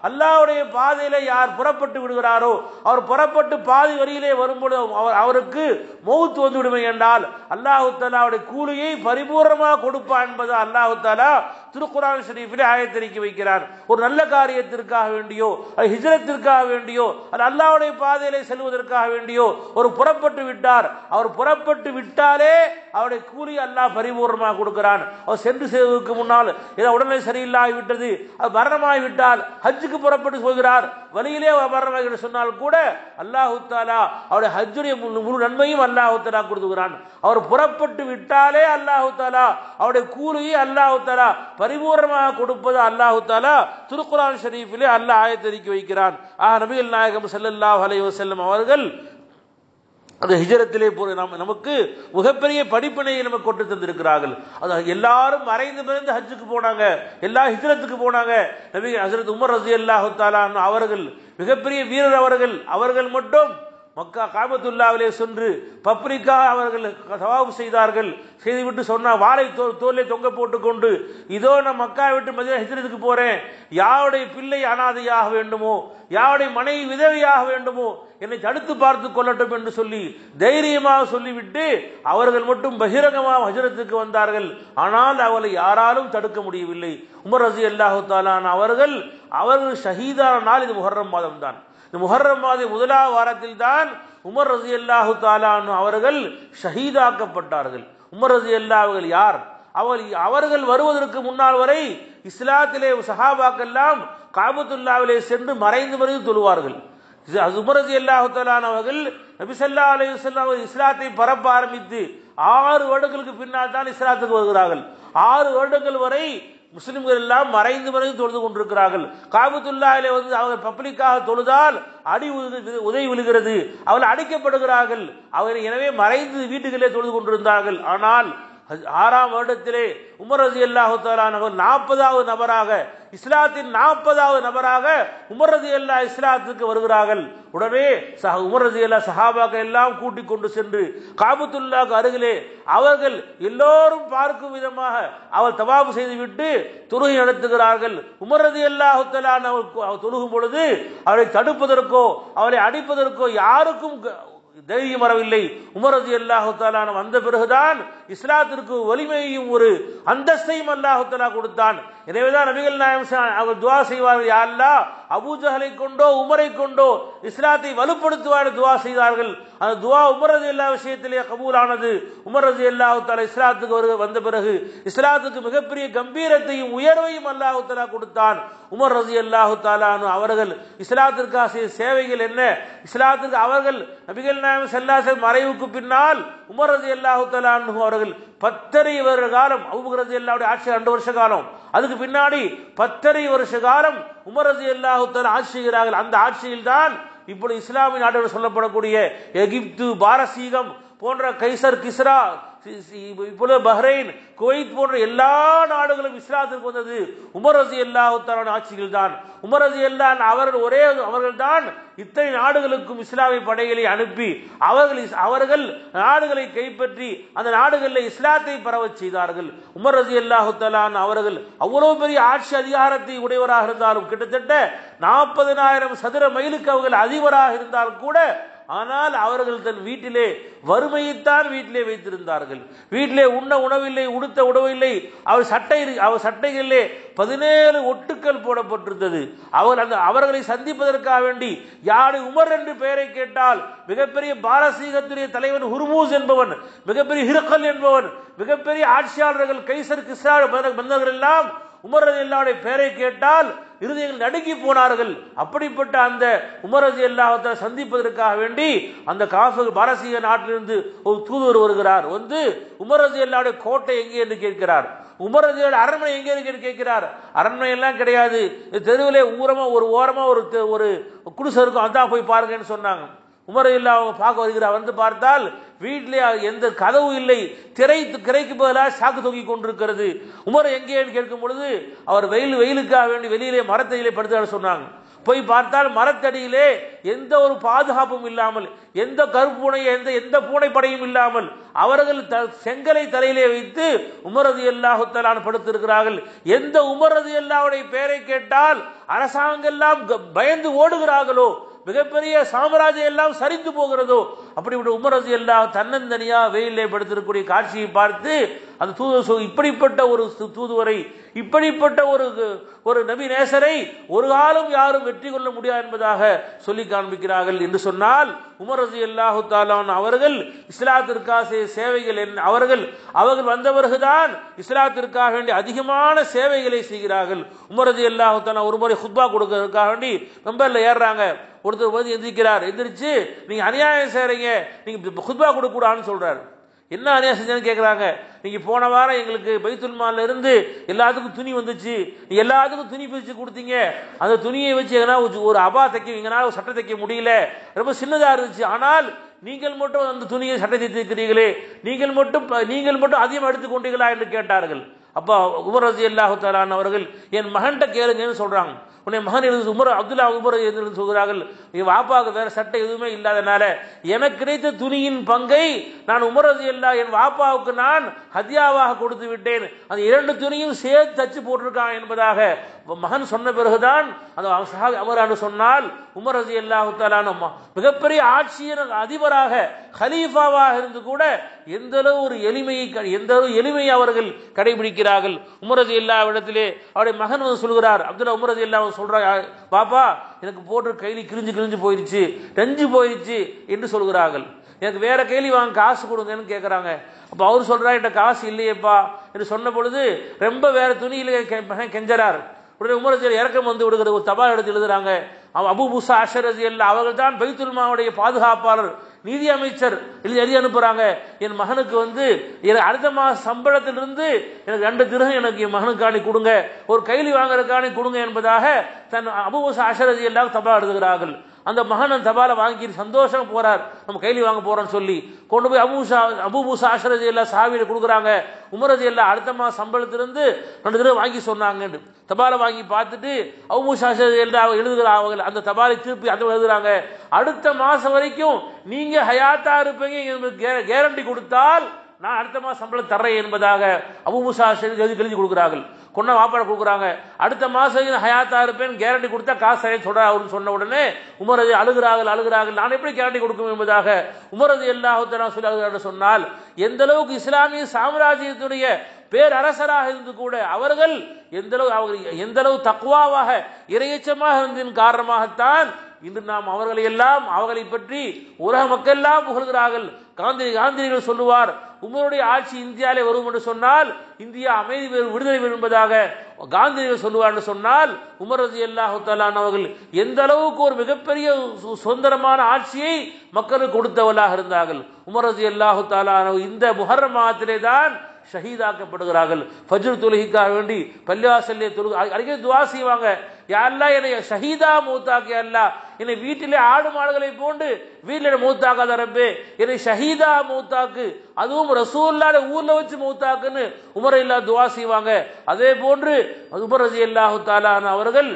அல்லாவுடைய பாதை பாதையிலே யார் புறப்பட்டு விடுகிறாரோ அவர் புறப்பட்டு பாதி வரியிலே வரும்பொழுது அவர் அவருக்கு மௌத்து வந்து விடுமை என்றால் அல்லாஹு தாலாவுடைய கூலியை பரிபூர்ணமாக கொடுப்பான் என்பது அல்லாஹு தாலா திருக்குரான் ஷரீஃபிலே ஆயத்தறிக்கி வைக்கிறார். ஒரு நல்ல காரியத்திற்காக வேண்டியோ அது ஹிஜரத்திற்காக வேண்டியோ அது அல்லாவுடைய பாதையிலே செல்வதற்காக வேண்டியோ ஒரு புறப்பட்டு விட்டார். அவர் புறப்பட்டு விட்டாலே அவருடைய கூலி அல்லாஹ் பரிபூர்ணமாக கொடுக்கிறான். அவர் சென்று செய்வதற்கு முன்னால் ஏதோ உடல்நிலை சரியில்லாகி விட்டது அது மரணமாகி விட்டால் ஹஜ்ஜுக்கு புறப்பட்டு போகிறார் வழியிலே வர்றவர்கள் சொன்னால் கூட அல்லாஹு தாலா அவருடைய ஹஜ்ஜுடைய முழு நன்மையும் அல்லாஹு தாலா கொடுத்துக்கிறான் அவர் புறப்பட்டு விட்டாலே அல்லாஹு தாலா அவருடைய கூலியை அல்லாஹு தாலா பரிபூர்ணமாக கொடுப்பது அல்லாஹு தாலா திருக்குரான் ஷரீஃபிலே அல்லாஹ் ஆயத்தறிக்கி வைக்கிறான். ஆக நபிகள் நாயகம் செல்லல்லாஹ் அலைவசல்லம் அவர்கள் அந்த ஹிஜரத்திலே போ- நம்ம நமக்கு மிகப்பெரிய படிப்பினையை நமக்கு கொண்டு தந்திருக்கிறார்கள். அது எல்லாரும் மறைந்து மறைந்து ஹஜ்ஜுக்கு போனாங்க. எல்லா ஹிஜரத்துக்கு போனாங்க. நபி ஹசரத் உமர் ரசி அல்லாஹு தாலான் அவர்கள் மிகப்பெரிய வீரர் அவர்கள் அவர்கள் மட்டும் மக்கா காபத்துல்லாவிலே சென்று பப்ரிக்கா அவர்கள் சவாபு செய்தார்கள். செய்துவிட்டு சொன்னால் வாழை தோ தோலை தொங்க போட்டுக்கொண்டு இதோ நான் மக்கா விட்டு மதிய ஹிஜரத்துக்கு போகிறேன் யாருடைய பிள்ளை அனாதையாக வேண்டுமோ யாருடைய மனைவி விதவையாக வேண்டுமோ என்னை தடுத்து பார்த்து கொள்ளட்டும் என்று சொல்லி தைரியமாக சொல்லிவிட்டு அவர்கள் மட்டும் பகிரங்கமாக ஹஜரத்துக்கு வந்தார்கள். ஆனால் அவளை யாராலும் தடுக்க முடியவில்லை. உமர் ரசி அல்லாஹு தாலான் அவர்கள் அவர்கள் ஷஹீதான நாள் இது முஹர்ரம் மாதம் தான் இந்த முஹர்ரம் மாத முதலாவது வாரத்தில் தான் உமர் ரசி அல்லாஹு தாலான் அவர்கள் ஷஹீதாக்கப்பட்டார்கள். உமர் ரசி அவர்கள் யார்? அவர் அவர்கள் வருவதற்கு முன்னால் வரை இஸ்லாத்திலே சஹாபாக்கெல்லாம் காபத்துல்லாவிலே சென்று மறைந்து மறைந்து தொழுவார்கள். இது அல்லாஹுத்தலான் அவர்கள் நபிசல்லா அலைஹி இஸ்லாத்தை பரப்ப ஆரம்பித்து ஆறு வருடங்களுக்கு பின்னால் தான் இஸ்லாத்துக்கு வருகிறார்கள். ஆறு வருடங்கள் வரை முஸ்லிம்கள் எல்லாம் மறைந்து மறைந்து தொழுது கொண்டிருக்கிறார்கள். காபத்துல்லாவிலே வந்து அவங்க பப்ளிக்காக தொழுதால் அடி உதவி விழுகிறது. அவர்கள் அடிக்கப்படுகிறார்கள். அவர்கள் எனவே மறைந்து வீட்டுகளே தொழுது கொண்டிருந்தார்கள். ஆனால் ஆறாம் வருடத்திலே உமர் ரதி அல்லாஹு தாலானவர் நாற்பதாவது நபராக இஸ்லாத்தின் நாற்பதாவது நபராக உமர் ரதி அல்லா இஸ்லாத்துக்கு வருகிறார்கள். உடனே சஹ உமர் ரதி அல்லா சஹாபாக்கள் எல்லாம் கூட்டிக் கொண்டு சென்று காபத்துல்லாக்கு அருகிலே அவர்கள் எல்லோரும் பார்க்கும் விதமாக அவர் தவாபு செய்துவிட்டு தொழுகை நடத்துகிறார்கள். உமர் ரதி அல்லாஹு தொழுகும் பொழுது அவரை தடுப்பதற்கோ அவரை அடிப்பதற்கோ யாருக்கும் தைரியம் வரவில்லை. உமரது அல்லாஹு தாலான வந்த பிறகுதான் இஸ்லாத்திற்கு வலிமையையும் ஒரு அந்தஸ்தையும் அல்லாஹு தாலா கொடுத்தான். எனவேதான் நபிகள் நாயம் அவர் துவா செய்வார்கள் யா அபூஜகலை கொண்டோ உமரை கொண்டோ இஸ்லாத்தை வலுப்படுத்துவார் துவா செய்தார்கள். அந்த துவா உமரது எல்லா விஷயத்திலே கபூலானது. உமரது அல்லாஹு தாலா இஸ்லாத்துக்கு வருக வந்த பிறகு இஸ்லாத்துக்கு மிகப்பெரிய கம்பீரத்தையும் உயர்வையும் அல்லாஹு தாலா கொடுத்தான். உமர் ரசி அல்லாஹு தாலானு அவர்கள் இஸ்லாத்திற்காக செய்த சேவைகள் என்ன? இஸ்லாத்திற்கு அவர்கள் நபிகள் நாயம் செல்லாசல் மறைவுக்கு பின்னால் உமர் ரசி அல்லாஹு தாலானு அவர்கள் பத்தரை வருட காலம் அபூபக்கர் எல்லாவுடைய ஆட்சி ரெண்டு வருஷ காலம் அதுக்கு பின்னாடி பத்தரை வருஷ காலம் உமரது ரதி அல்லாஹு ஆட்சி செய்கிறார்கள். அந்த ஆட்சியில் தான் இப்பொழுது இஸ்லாமிய நாடுகள் சொல்லப்படக்கூடிய எகிப்து பாரசீகம் போன்ற கைசர் கிஸ்ரா இப்பொழுது பஹ்ரைன் குவைத் போன்ற எல்லா நாடுகளும் இஸ்லாத்திற்கு வந்தது உமர் ரசி அல்லாஹுத்தாலான ஆட்சிகள் தான் உமர் ரசி அல்லான் அவர்கள் ஒரே அவர்கள் தான் இத்தனை நாடுகளுக்கும் இஸ்லாமிய படைகளை அனுப்பி அவர்கள் அவர்கள் நாடுகளை கைப்பற்றி அந்த நாடுகளில் இஸ்லாத்தை பரவச் செய்தார்கள். உமர் ரசி அல்லாஹுத்தாலான் அவர்கள் அவ்வளவு பெரிய ஆட்சி அதிகாரத்தை உடையவராக இருந்தாலும் கிட்டத்தட்ட நாற்பதனாயிரம் சதுர மைலுக்கு அவர்கள் அதிபராக இருந்தால் கூட ஆனால் அவர்கள் தன் வீட்டிலே வறுமையைத்தான் வீட்டிலே வைத்திருந்தார்கள். வீட்டிலே உண்ண உணவில்லை உடுத்த உணவில்லை அவர் சட்டை அவர் சட்டைகளிலே பதினேழு ஒட்டுக்கள் போடப்பட்டிருந்தது. அவர் அந்த அவர்களை சந்திப்பதற்காக வேண்டி யாரு உமர் என்று பெயரை கேட்டால் மிகப்பெரிய பாரசீகத்துடைய தலைவன் ஹுர்மூஸ் என்பவன் மிகப்பெரிய ஹிரக்கல் என்பவன் மிகப்பெரிய ஆட்சியாளர்கள் கைசர் கிஸ்ரா மன்னர்கள் எல்லாம் உமரது ரதி பெயரை கேட்டால் இருதயங்கள் நடுங்கி போனார்கள். அப்படிப்பட்ட அந்த உமரது ரதி சந்திப்பதற்காக வேண்டி அந்த காஃபர் பாரசீக நாட்டிலிருந்து ஒரு தூதுவர் வருகிறார். வந்து உமரது ரதி அல்லாவுடைய கோட்டை எங்கே என்று கேட்கிறார். உமரது அரண்மனை எங்கே இருக்கு என்று கேட்கிறார். அரண்மனை எல்லாம் கிடையாது தெருவிலே ஊரமா ஒரு ஓரமா ஒரு ஒரு குடிசை இருக்கும். அதான் போய் பாருங்கன்னு சொன்னாங்க. உமர் இல்லா அவங்க பார்க்க வருகிறார். வந்து பார்த்தால் வீட்டிலே எந்த கதவு இல்லை. திரை திரைக்கு பதிலாக சாக்கு தொங்கி கொண்டிருக்கிறது. உமர் எங்கேன்னு கேட்கும் பொழுது அவர் வெயில் வெயிலுக்காக வேண்டி வெளியிலே மரத்தடியிலே படுத்து சொன்னாங்க. போய் பார்த்தால் மரத்தடியிலே எந்த ஒரு பாதுகாப்பும் இல்லாமல் எந்த கருப்பு பூனை எந்த எந்த பூனை படையும் இல்லாமல் அவர்கள் த- செங்கலை தலையிலே வைத்து உமரது அல்லாஹுத்தலான் படுத்திருக்கிறார்கள். எந்த உமரது எல்லாவுடைய பெயரை கேட்டால் அரசாங்கம் எல்லாம் க- பயந்து ஓடுகிறார்களோ மிகப்பெரிய சாம்ராஜ்யம் எல்லாம் சரிந்து போகிறதோ அப்படிப்பட்ட உமரது எல்லாம் தன்னந்தனியா வெயிலே படுத்திருக்கக்கூடிய காட்சியை பார்த்து அந்த தூதுவர் இப்படிப்பட்ட ஒரு து- தூதுவரை இப்படிப்பட்ட ஒரு ஒரு நபி நேசரை ஒரு காலம் யாரும் வெற்றி கொள்ள முடியாது என்பதாக சொல்லி காண்பிக்கிறார்கள் என்று சொன்னால் உமர் ரசி அல்லாஹு தாலான் அவர்கள் இஸ்லாத்திற்காக சேவைகள் என் அவர்கள் அவர்கள் வந்தவர்கள்தான் இஸ்லாத்திற்காக வேண்டி அதிகமான சேவைகளை செய்கிறார்கள். உமரது ரசி அல்லாஹு தாலா ஒரு முறை ஹுத்பா கொடுக்கறதுக்காக வேண்டி மெம்பரில் ஏறுறாங்க. ஒருத்தர் வந்து எந்திரிக்கிறார். எந்திரிச்சு நீங்க அநியாயம் செய்றீங்க. நீங்க குத்பா கொடுக்க கூடாதுன்னு சொல்றாரு. என்ன அநியாயம் செஞ்சேன்னு கேட்குறாங்க நீங்கள் போன வாரம் எங்களுக்கு பைத்துல் மால்ல இருந்து எல்லாத்துக்கும் துணி வந்துச்சு. எல்லாத்துக்கும் துணி பிரித்து கொடுத்தீங்க. அந்த துணியை வச்சு எங்கன்னா ஒரு- ஒரு அபா தைக்க எங்கனால ஒரு சட்டை தைக்க முடியல. ரொம்ப சின்னதாக இருந்துச்சு. ஆனால் நீங்கள் மட்டும் அந்த துணியை சட்டை தைத்திருக்கிறீர்களே நீங்கள் மட்டும் நீங்கள் மட்டும் அதிகம் எடுத்துக்கொண்டீர்களா என்று கேட்டார்கள். அப்போ உமர் ரசி அல்லாஹு தாலான் அவர்கள் என் மகன்கிட்ட கேளுங்கன்னு சொல்றாங்க. உன்னை மகன் எழுந்து உமர் அப்துல்லா உமர் எழுந்து சொல்கிறார்கள் நீ வாப்பாவுக்கு வேற சட்டை எதுவுமே இல்லாதனால எனக்கு கிடைத்த துணியின் பங்கை நான் உமர் அது இல்லா என் வாப்பாவுக்கு நான் ஹத்யாவாக கொடுத்து விட்டேன். அந்த இரண்டு துணியும் சேர்த்து தச்சு போட்டிருக்கான் என்பதாக மகன் சொன்ன பிறகுதான் அந்த சஹாபி அமரான்னு சொன்னால் உமர் ரசி அல்லாஹு தாலான மிகப்பெரிய ஆட்சியர் அதிபராக ஹலீஃபாவாக இருந்து கூட எந்த அளவு ஒரு எளிமையை க- எந்த அளவு எளிமையை அவர்கள் கடைபிடிக்கிறார்கள். உமரது எல்லா இடத்திலே அவருடைய மகன் வந்து சொல்கிறார் அப்துல்லா உமரது எல்லா சொல்றாங்க பாப்பா எனக்கு போட்டு கைலி கிழிஞ்சு கிழிஞ்சு போயிடுச்சு ரெஞ்சு போயிடுச்சு என்று சொல்கிறார்கள். எனக்கு வேற கேள்வி வாங்க காசு கொடுங்கன்னு கேட்குறாங்க அப்போ அவர் சொல்கிறார் என்கிட்ட காசு இல்லையேப்பா என்று சொன்ன பொழுது ரொம்ப வேற துணியில் கெ- கெஞ்சறார். உடனே உமரத்தில் இறக்கம் வந்து விடுகிற ஒரு தபால் எடுத்து எழுதுறாங்க. அபு முசா அஷரதி அவர்கள் தான் பைத்துல்மாவுடைய பாதுகாப்பாளர் நீதி அமைச்சர். எழுதி எழுதி அனுப்புறாங்க என் மகனுக்கு வந்து அடுத்த மாத சம்பளத்திலிருந்து எனக்கு ரெண்டு திருகம் எனக்கு என் மகனுக்காணி கொடுங்க ஒரு கைலி வாங்குறதுக்காணி கொடுங்க என்பதாக தன் அபுபூச அஷரதி எல்லாம் தபா எழுதுகிறார்கள். அந்த மகன் அந்த தபாலை வாங்கி சந்தோஷம் போறார். நம்ம கைலி வாங்க போறோம்னு சொல்லி. கொண்டு போய் அபூஷா அபுபூசா அஷரதி எல்லாம் சாவியில் கொடுக்குறாங்க. உமரதி எல்லாம் அடுத்த மாதம் சம்பளத்திலிருந்து ரெண்டு தடவை வாங்கி சொன்னாங்கன்னு. தபாலை வாங்கி பார்த்துட்டு அபுபூசா அஷரதி எல்லாம் எழுதுகிறாங்க அந்த தபாலை திருப்பி அந்த எழுதுறாங்க. அடுத்த மாதம் வரைக்கும் நீங்க ஹயாத்தா இருப்பீங்க. எனக்கு கேரண்டி கொடுத்தால் நான் அடுத்த மாதம் சம்பளம் தர்றேன் என்பதாக அபுமுசா எழுதி எழுதி கொடுக்குறார்கள். கொன்ன வாப்பாட கொடுக்குறாங்க. அடுத்த மாதம் ஹயாத்தா இருப்பேன் கேரண்டி கொடுத்தா காசு தரேன் சொல்கிறா அவருன்னு சொன்ன உடனே உமரது அழுகிறார்கள் அழுகிறார்கள். நான் எப்படி கேரண்டி கொடுக்கும் என்பதாக உமரது எல்லாத்தரா சொல்லி அழுகிறார் சொன்னால் எந்த அளவுக்கு இஸ்லாமிய சாம்ராஜ்யத்துடைய பேரரசராக இருந்து கூட அவர்கள் எந்த அளவு அவர்கள் எந்த அளவு தக்குவாவாக இரையச்சமாக இருந்ததின் காரணமாகத்தான் இன்று நாம் அவர்களை எல்லாம் அவர்களை பற்றி உலக மக்கள் எல்லாம் புகழ்கிறார்கள். காந்தி காந்திரிகள் சொல்லுவார் உமருடைய ஆட்சி இந்தியாவிலே வரும் என்று சொன்னால் இந்தியா அமைதி பெறும் விடுதலை பெறும் என்பதாக சொல்லுவார் என்று சொன்னால் உமர் ரஜி அல்லாஹு அவர்கள் எந்த அளவுக்கு ஒரு மிகப்பெரிய சு- சுதந்திரமான ஆட்சியை மக்களுக்கு கொடுத்தவர்களாக இருந்தார்கள். உமர் ரஜி அல்லாஹு தாலான இந்த முஹர் மாதத்திலே தான் ஷஹீதாக்கப்படுகிறார்கள். ஃபஜ்ர் தொழுகைக்காக வேண்டி பள்ளிவாசல்லே தொழுகை அடிக்கடி துவா செய்வாங்க. யாரெல்லாம் என்னை ஷஹீதா மூத்தாக்கி அல்லா. என்னை வீட்டிலே ஆடு மாடுகளை போண்டு வீட்டில் மூத்தாக்காத ரப்பே. என்னை ஷஹீதா மூத்தாக்கு. அதுவும் ரசூல்லாட ஊர்ல வச்சு மூத்தாக்குன்னு உமர் இல்லா துவா செய்வாங்க. அதே போன்று உமர் ரசி அல்லாஹு தாலான் அவர்கள்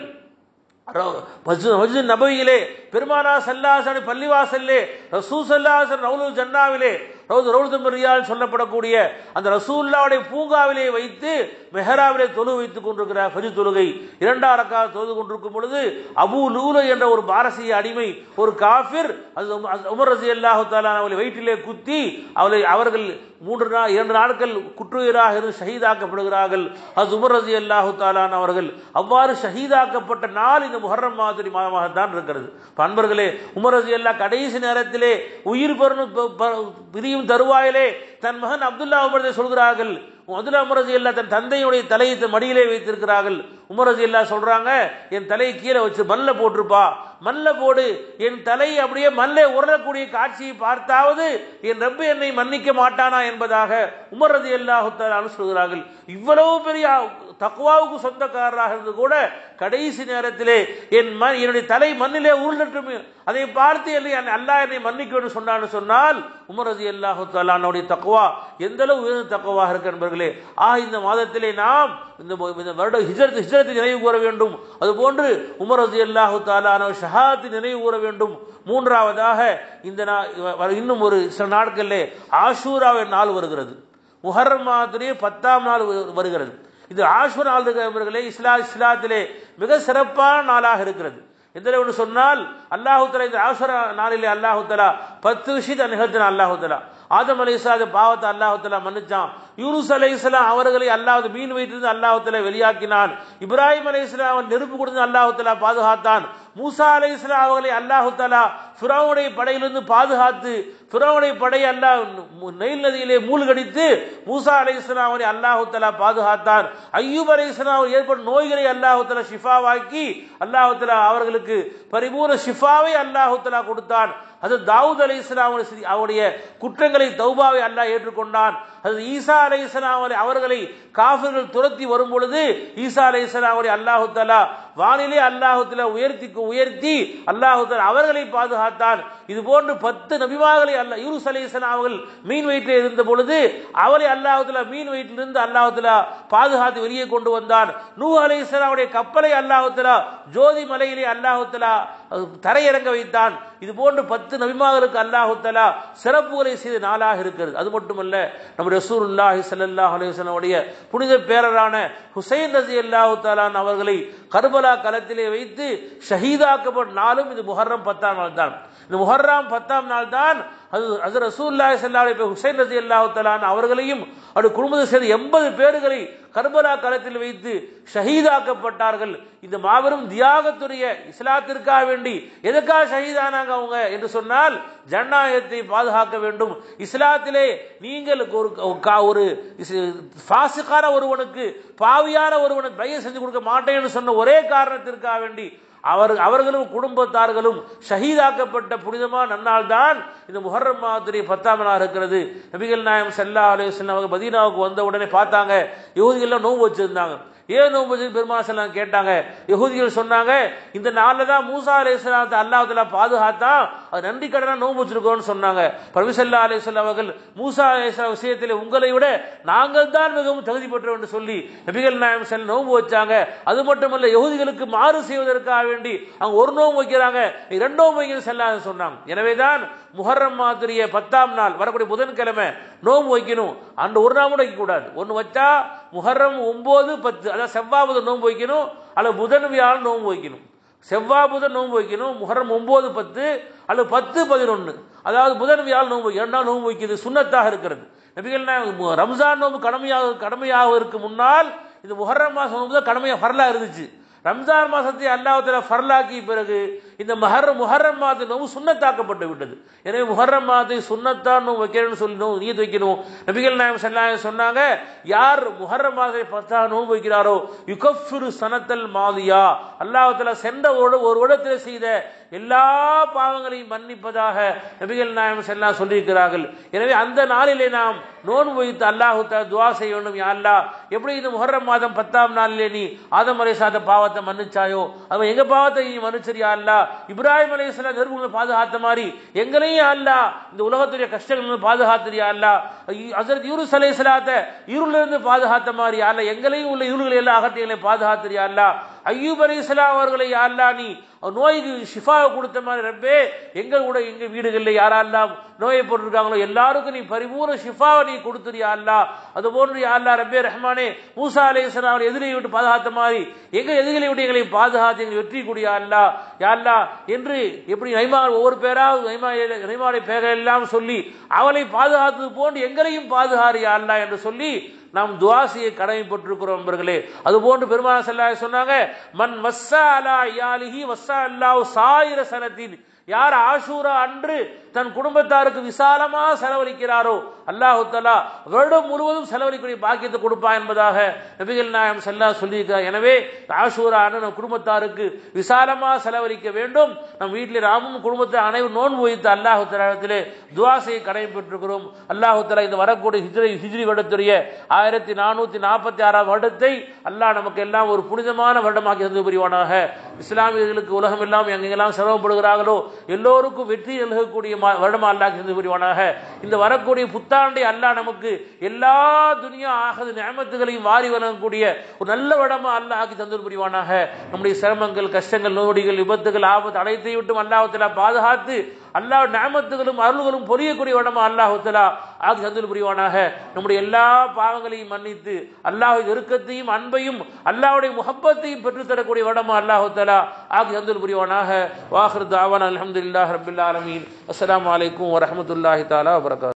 மஸ்ஜித் நபவியிலே பெருமானா சல்லாசன் பள்ளிவாசல்லே ரசூ சல்லாசன் ரவுலு ஜன்னாவிலே ரவுது ரியால் சொல்லப்படக்கூடிய அந்த ரசூல்லாவுடைய பூங்காவிலே வைத்து மெஹராவிலே தொழு வைத்துக் கொண்டிருக்கிற ஃபஜ் தொழுகை இரண்டாம் ரக்கா தொழுது கொண்டிருக்கும் பொழுது அபு லூல என்ற ஒரு பாரசீக அடிமை ஒரு காஃபிர் அது உமர் ரசி அல்லாஹு தாலா அவளை வயிற்றிலே குத்தி அவளை அவர்கள் மூன்று நாள் இரண்டு நாட்கள் குற்றுயிராக இருந்து ஷஹீதாக்கப்படுகிறார்கள். அது உமர் ரசி அல்லாஹு தாலான் அவர்கள் அவ்வாறு ஷஹீதாக்கப்பட்ட நாள் இந்த முஹர்ரம் மாதிரி மாதமாகத்தான் இருக்கிறது. பண்பர்களே உமர் ரசி அல்லா கடைசி நேரத்திலே உயிர் பெறும் பிரியும் தருவாயிலே தன் மகன் அப்துல்லா உமரதை சொல்கிறார்கள் முதல்ல உமரஜி அல்லா தன் தந்தையுடைய தலையை தன் மடியிலே வைத்திருக்கிறார்கள். உமரஜி அல்லா சொல்றாங்க என் தலையை கீழே வச்சு மல்ல போட்டிருப்பா. மல்ல போடு. என் தலை அப்படியே மல்ல உரக்கூடிய காட்சியை பார்த்தாவது என் ரப்பு என்னை மன்னிக்க மாட்டானா? என்பதாக உமரஜி அல்லாஹு சொல்கிறார்கள். இவ்வளவு பெரிய தக்குவாவுக்கு சொந்தக்காரராக இருந்து கூட கடைசி நேரத்திலே என் மண் என்னுடைய தலை மண்ணிலே உருளட்டும் அதை பார்த்து என்னை அல்லாஹ் என்னை மன்னிக்கணும்னு சொன்னான்னு சொன்னால் உமரது ரதி அல்லாஹு தாலானுடைய தக்குவா எந்த அளவு உயர்ந்த தக்குவாக இருக்கு நண்பர்களே. ஆ இந்த மாதத்திலே நாம் இந்த இந்த வருட ஹிஜரத் ஹிஜரத்தை நினைவு கூற வேண்டும். அதுபோன்று உமரது ரதி அல்லாஹு தாலான ஷஹாத்தை நினைவு கூற வேண்டும். மூன்றாவதாக இந்த இன்னும் ஒரு சில நாட்களிலே ஆஷூராவின் நாள் வருகிறது. முஹர்ரம் மாதிரி பத்தாம் நாள் வருகிறது. இது ஆஷ்வர் நாள் இருக்கிறவர்களே இஸ்லா இஸ்லாத்திலே மிக சிறப்பான நாளாக இருக்கிறது. இதில் ஒன்று சொன்னால் அல்லாஹுத்தலா இந்த ஆசுர நாளிலே அல்லாஹுத்தலா பத்து விஷயத்தை நிகழ்த்தின அல்லாஹுத்தலா ஆதம் அலி பாவத்தை அல்லாஹுத்தலா மன்னிச்சான். யூனுஸ் அலி இஸ்லாம் அவர்களை அல்லாஹ் மீன் வைத்திருந்து அல்லாஹுத்தலா வெளியாக்கினான். இப்ராஹிம் அலி இஸ்லாம் நெருப்பு கொடுத்து அல்லாஹுத்தலா பாதுகாத்தான். மூசா அலி இஸ்லாம் அவர்களை அல்லாஹு தலா ஃபிரௌனுடைய படையிலிருந்து பாதுகாத்து ஃபிரௌனுடைய படை அல்லாஹ் நெயில் நதியிலே மூழ்கடித்து மூசா அலி இஸ்லாம் அவரை அல்லாஹு தலா பாதுகாத்தார். ஐயூப் அலி இஸ்லாம் ஏற்பட்ட நோய்களை அல்லாஹு தலா ஷிஃபாவாக்கி அல்லாஹு தலா அவர்களுக்கு பரிபூர்ண ஷிஃபாவை அல்லாஹு தலா கொடுத்தான். அது தாவூத் அலி இஸ்லாம் அவருடைய குற்றங்களை தௌபாவை அல்லாஹ் ஏற்றுக்கொண்டான். அது ஈசா அலை இஸ்லாமலை அவர்களை காஃபிர்கள் துரத்தி வரும் பொழுது ஈசா அலை இஸ்லாமலை அவரை அல்லாஹு தாலா வானிலே அல்லாஹு தலா உயர்த்தி உயர்த்தி அல்லாஹு தலா அவர்களை பாதுகாத்தான். இது போன்று பத்து நபிமார்களை அல்ல யூருஸ் அலி இஸ்லாம் அவர்கள் மீன் வயிற்றில் இருந்த பொழுது அவரை அல்லாஹுலா மீன் வயிற்றிலிருந்து அல்லாஹுலா பாதுகாத்து வெளியே கொண்டு வந்தான். நூ அலி இஸ்லாமுடைய கப்பலை அல்லாஹுலா ஜோதி மலையிலே அல்லாஹுலா தரையிறங்க வைத்தான். இது போன்று பத்து நபிமார்களுக்கு அல்லாஹுத்தலா சிறப்புகளை செய்த நாளாக இருக்கிறது. அது மட்டுமல்ல நம்ம ரசூலுல்லாஹி சல்லாஹ் அலைஹி புனித பேரரான ஹுசைன் ரசி அல்லாஹு தாலான் அவர்களை கர்பலா களத்திலே வைத்து ஷஹீதாக்கப்பட்ட நாளும் இது முஹர்ரம் பத்தாம் நாள் தான் இந்த முஹர்ரம் பத்தாம் நாள் தான் அது அது ரசூல்லாய் இப்போ ஹுசைன் ரசி அல்லாஹு தலான் அவர்களையும் அவருடைய குடும்பத்தை சேர்ந்த எண்பது பேர்களை கர்பலா களத்தில் வைத்து ஷஹீதாக்கப்பட்டார்கள். இந்த மாபெரும் தியாகத்துடைய இஸ்லாத்திற்காக வேண்டி எதுக்காக ஷஹீதானாங்க அவங்க என்று சொன்னால் ஜனநாயகத்தை பாதுகாக்க வேண்டும். இஸ்லாத்திலே நீங்கள் ஒரு ஒரு பாசிக்கான ஒருவனுக்கு பாவியான ஒருவனுக்கு பைய செஞ்சு கொடுக்க மாட்டேன்னு சொன்ன ஒரே காரணத்திற்காக வேண்டி அவர் அவர்களும் குடும்பத்தார்களும் ஷஹீதாக்கப்பட்ட புனிதமான நன்னால் தான் இந்த முஹர்ரம் மாதிரி பத்தாம் நாள் இருக்கிறது. நபிகள் நாயம் செல்லா அலுவலம் அவங்க மதீனாவுக்கு வந்த உடனே பார்த்தாங்க. யூதிகள்லாம் நோவு வச்சுருந்தாங்க. ஏன் நோன்பு வச்சு பெருமாள் கேட்டாங்க. யகுதிகள் சொன்னாங்க இந்த நாளில் தான் மூசா அலி இஸ்லாத்தை அல்லாஹ் பாதுகாத்தா அது நன்றி கடனா நோன்பு வச்சிருக்கோம்னு சொன்னாங்க. பரமிசல்லா அலி அவர்கள் மூசா அலி விஷயத்தில் உங்களை விட நாங்கள் தான் மிகவும் தகுதி பெற்றோம் என்று சொல்லி நபிகள் நாயம் செல்ல நோன்பு வச்சாங்க. அது மட்டுமல்ல யகுதிகளுக்கு மாறு செய்வதற்காக வேண்டி அவங்க ஒரு நோம்பு வைக்கிறாங்க இரண்டு நோன்பு வைக்கிறது செல்லாத சொன்னாங்க. எனவேதான் முஹர்ரம் மாதிரிய பத்தாம் நாள் வரக்கூடிய புதன்கிழமை நோம்பு வைக்கணும். அந்த ஒரு நாள் கூட வைக்கக்கூடாது. ஒன்று வச்சா முஹர்ரம் ஒம்பது பத்து அதாவது செவ்வாய் புதன் நோன்பு வைக்கணும் அல்லது புதன் வியாழன் நோன்பு வைக்கணும். செவ்வாய் புதன் நோன்பு வைக்கணும் முஹர்ரம் ஒம்பது பத்து அல்லது பத்து பதினொன்று அதாவது புதன் வியாழன் நோன்பு இரண்டாம் நோன்பு வைக்கிறது சுண்ணத்தாக இருக்கிறது. நபிகள் ரம்ஜான் நோன்பு கடமையாக கடமையாக முன்னால் இந்த முஹர்ரம் மாதம் நோன்பு தான் கடமையாக ஃபர்லா இருந்துச்சு. ரம்ஜான் மாதத்தை அல்லாஹத்தில் ஃபர்லாக்கி பிறகு இந்த மஹர் முஹர்ரம் மாத நோவு சுண்ணத்தாக்கப்பட்டு விட்டது. எனவே முஹர்ரம் மாதை சுண்ணத்தான் நோவு வைக்கிறேன்னு சொல்லி நோவு நீத்து வைக்கணும் நபிகள் நாயம் சொல்லாங்க சொன்னாங்க யார் முஹர்ரம் மாதை பத்தா நோவு வைக்கிறாரோ யுகஃபிரு சனத்தல் மாதியா. அல்லாஹத்தில் சென்ற ஒரு ஒரு இடத்தில் செய்த எல்லா பாவங்களையும் மன்னிப்பதாக நபிகள் நாயம் செல்லா சொல்லியிருக்கிறார்கள். எனவே அந்த நாளிலே நாம் நோன்பு வைத்து அல்லாஹு துவா செய்ய வேண்டும். யா அல்லா எப்படி இந்த முஹர்ரம் மாதம் பத்தாம் நாளிலே நீ ஆதம் அலை சாத பாவத்தை மன்னிச்சாயோ? அவன் எங்க பாவத்தை நீ மன்னிச்சரியா அல்லா இப்ராஹிம் அலைஹிஸ்ஸலாம் நெருப்புகளை பாதுகாத்த மாதிரி எங்களையும் அல்லா இந்த உலகத்துடைய கஷ்டங்கள் பாதுகாத்துறியா அல்லா. ஹசரத் யூனுஸ் அலைஹிஸ்ஸலாத்தை இருளிலிருந்து இருந்து பாதுகாத்த மாதிரி அல்ல. எங்களையும் உள்ள இருள்களை எல்லாம் அகற்றி பாதுகாத்துறியா அல்லா. ஐயூப் அலைஹிஸ்ஸலாம் அவர்களை யா நீ நோய்க்கு ஷிஃபாவை கொடுத்த மாதிரி ரப்பே எங்கள் கூட எங்கள் வீடுகளில் யாரெல்லாம் நோயை போட்டிருக்காங்களோ எல்லாருக்கும் நீ பரிபூர்ண ஷிஃபாவை நீ கொடுத்துறியா அல்லா. அது போன்று யா ரப்பே ரஹ்மானே மூசா அலைஹிஸ்ஸலாம் அவர் எதிரியை விட்டு பாதுகாத்த மாதிரி எங்கள் எதிரிகளை விட்டு எங்களை பாதுகாத்து எங்களை வெற்றி கூடியா அல்லா. யா என்று எப்படி நைமா ஒவ்வொரு பேராவது நைமா நைமாவுடைய பெயர்கள் எல்லாம் சொல்லி அவளை பாதுகாத்தது போன்று எங்களையும் பாதுகாரியா அல்லா என்று சொல்லி நாம் துவா செய்ய கடமைப்பட்டிருக்கிறோம் நண்பர்களே. அதுபோன்று பெருமான செல்லாய சொன்னாங்க மன் வஸ்ஸா அலா யாலிஹி வஸ்ஸா அல்லாஹ் சாயிர சனத்தின். யார் ஆஷூரா அன்று தன் குடும்பத்தாருக்கு விசாலமா செலவழிக்கிறாரோ அல்லாஹு தலா வருடம் முழுவதும் செலவழிக்கூடிய பாக்கியத்தை கொடுப்பா என்பதாக நபிகள் நாயம் செல்லா சொல்லியிருக்கிறார் எனவே ஆஷூரா நம் குடும்பத்தாருக்கு விசாலமா செலவழிக்க வேண்டும். நம் வீட்டில் ராமும் குடும்பத்தை அனைவரும் நோன்பு வைத்து அல்லாஹு தலாத்திலே துவாசையை செய்ய கடமைப்பட்டிருக்கிறோம். அல்லாஹு தலா இந்த வரக்கூடிய ஹிஜ்ரி ஹிஜ்ரி வருடத்துடைய ஆயிரத்தி நானூத்தி நாற்பத்தி ஆறாம் வருடத்தை அல்லாஹ் நமக்கு எல்லாம் ஒரு புனிதமான வருடமாக்கி தந்து புரிவானாக. இஸ்லாமியர்களுக்கு உலகம் எல்லாம் எங்கெல்லாம் சிரமப்படுகிறார்களோ எல்லோருக்கும் வெற்றி எழுகக்கூடிய வருடமா அல்லாஹ் தந்து புரிவானாக? இந்த வரக்கூடிய புத்தாண்டை அல்லாஹ் நமக்கு எல்லா துனியா ஆகது நியமத்துகளையும் வாரி வழங்கக்கூடிய ஒரு நல்ல வருடமா அல்லாஹ் ஆக்கி தந்து புரிவானாக? நம்முடைய சிரமங்கள் கஷ்டங்கள் நோடிகள் விபத்துகள் ஆபத்து அனைத்தையும் விட்டும் அல்லாஹத்தில் பாதுகாத்து அல்லாஹ் நாமத்துகளும் அருள்களும் பொரியக்கூடிய இடமா அல்லாஹ் தலா ஆகி சந்தில் புரிவானாக. நம்முடைய எல்லா பாவங்களையும் மன்னித்து அல்லாஹ் நெருக்கத்தையும் அன்பையும் அல்லாஹுடைய முகப்பத்தையும் பெற்றுத்தரக்கூடிய இடமா அல்லாஹுத்தலா ஆகி சந்தில் புரிவானாக. வாஹர் தாவான் அலமதுல்லாஹ் ரபில் ஆலமீன். அஸ்லாம் வலைக்கம் வரமத்துல்லாஹி தாலா வரகாத்